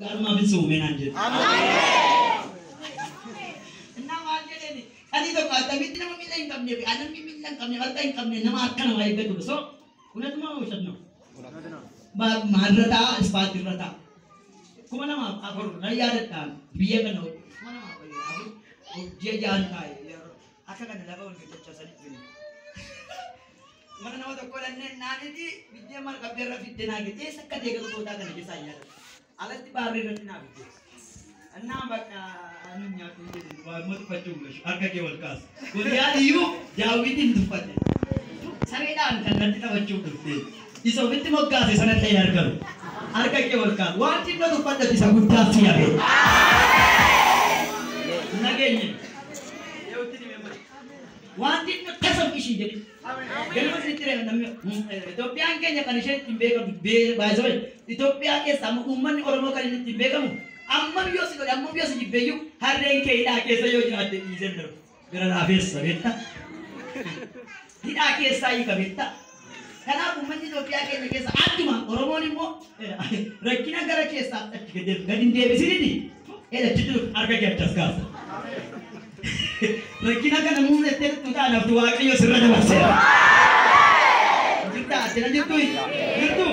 Gaarumaafis uumeenaan jedhu. Innaa maal jedhani? Ani tokko akkamitti nama miila hin qabnee fi anamni miila hin qabne harka hin qabne nama harka namaa eeggatudha. So kunatuma oomishannoo. Maalirra ta'a ispaaltiirra ta'a. Kuma namaaf afur nan yaadadhaan biyya kana kuma namaaf afur hojii jaan taa'e akka kana lafa wal gaggeessanii fini. Mana nama tokko dhannee naaniti biddeen mara qabdeerra fiddee naa gidee akka deeggaruu gootaa kana keessaa yaadata. እና በቃ አንኛቱ እንግዲህ ዋሞት ፈጭሙሽ ወልቃስ ጉያ እዩ ዳዊትን ትፈት ሰሜዳን ከነን ተወጭው ትፈት ይሰው ቢት ሞጋሴ ሰነተ ያርከሩ አርከ ወልቃስ ዋንቲ ነው ትፈት ይሰው ጉዳስ ያቤ ነገኝ። ዋንቲ ishii jedhe. Galma isinitti Itoophiyaan keenya kan isheen ittiin beekamu baay'isoo Itoophiyaa keessa amma uummanni Oromoo kan inni ittiin beekamu ammam yoo si godhe ammam yoo si jibbeeyyuu harreen kee hidhaa keessa yoo jiraatte dhiisee darbu. Gara laafeessa beekta. Hidhaa keessaa hiika beekta. Kanaaf uummanni Itoophiyaa keenya keessa adduma Oromoon immoo rakkina gara keessaa gadi hin deebisiniti. Edha jidduu harka kee achas kaasa. Rakkina kana muummee tuutaa nafti waaqayyo sirra dabarseera. Jirta ati na jirtu jirtu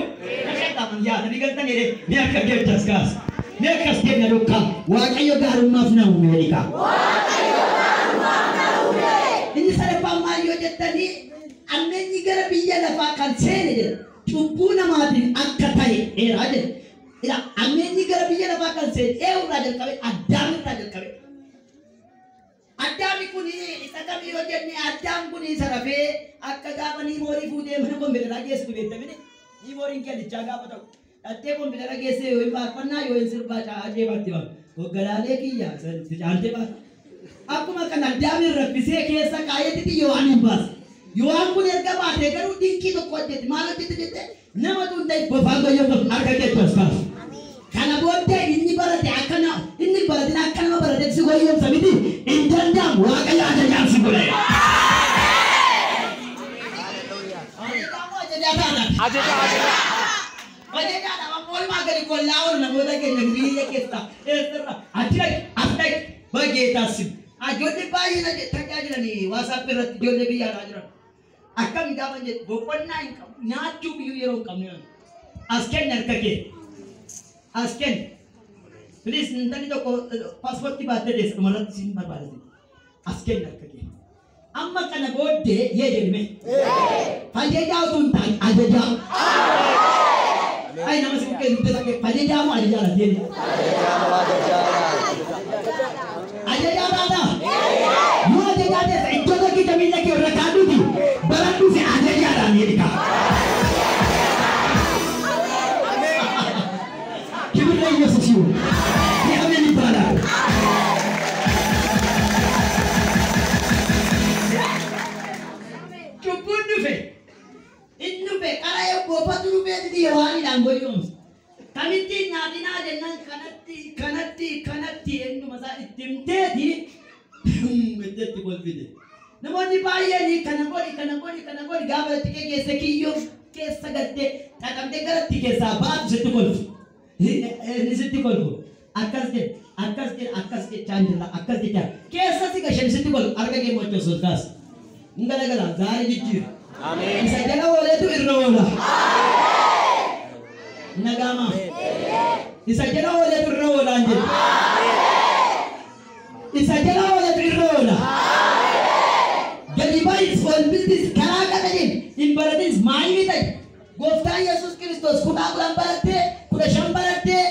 nashee qaban yaa nabi galtan jedhee ni akka kee achas kaasa. Ni akkas kenna dhukka waaqayyo gaarummaaf na uume beeka. Inni sadaffaan maal yoo jettanii ammeenyi gara biyya lafaa kan seene jedha. Cubbuu namaatiin akka ta'e dheeraa jedha. Ila ammeenyi gara biyya lafaa kan seene eewurraa jalqabe addaamirraa jalqabe. Addaami kun isa kamii yoo jenne addaan kun isa rafee akka gaafa nii moorii fuudhee mana kompiitaraa geessitu beektamini nii mooriin kellichaa gaafa ta'u. Dhattee kompiitara geessee yoo hin faarfannaa yoo hin sirbaa caajee baatti baatu. Hogganaalee kiyya caaltee baatu. Akkuma kan addaamin raffisee keessa kaayetti Yohaan hin baasu. Yohaan kun erga baatee garuu dinqii tokko hojjete maal hojjete jette nama tun ta'e bofaan goyyoo harka keetti as baasu. Kana booddee inni barate akkana inni baratin akka nama barate si goyyomsa miti wakati hata jansi kule aje ja aje ja aje ja na mol magari kollao na boda ke nagri ya kesta esra acha atta bageta sim a jodi bayi na je thajajira ni whatsapp pe rat jodi bi ya rajra akam da manje gopanna na chub yu yero kamya asken narkake asken please नंतर password ती बात दे मला सीन बरबाद barbaadate. As kenna harka kee. Amma kana booddee yee jedhime. Fayyajaa utuu hin taane ajajaa. Ayi nama si bukkee dubbe sakke fayyajaa moo ajajaa la deemi. Ajajaa baata. Yoo ajajaa teessa iddoo tokkicha miila kee irra kaadhuuti baradhuu fi ajajaadhaan jedhika. ክብር ለኢየሱስ ይሁን። po, patulubeti di Yohani ng goyong. Tamitin natin na din ng kanati, kanati, kanati, ang numasa itimte di. Mende ti bol pide. Namo di pa iya ni kanagori, kanagori, kanagori, gabal ti kege sa kiyo, kesa gatte, takamte garat ti kesa, baat si ti bol. Nisit ti bol po. Akas ti, akas ti, akas ti, chan jala, akas ti. Kesa si kasha, nisit ti bol. Arga ke mocho sulkas. Nga nga nga, zahari Isa jala wala ni siquiera hoja de rola, Ángel. Ni siquiera hoja de rola. The divine fulfilled this in Baradis, my with it. Gofta Jesus Christos, kuna kulambarate, kuna shambarate,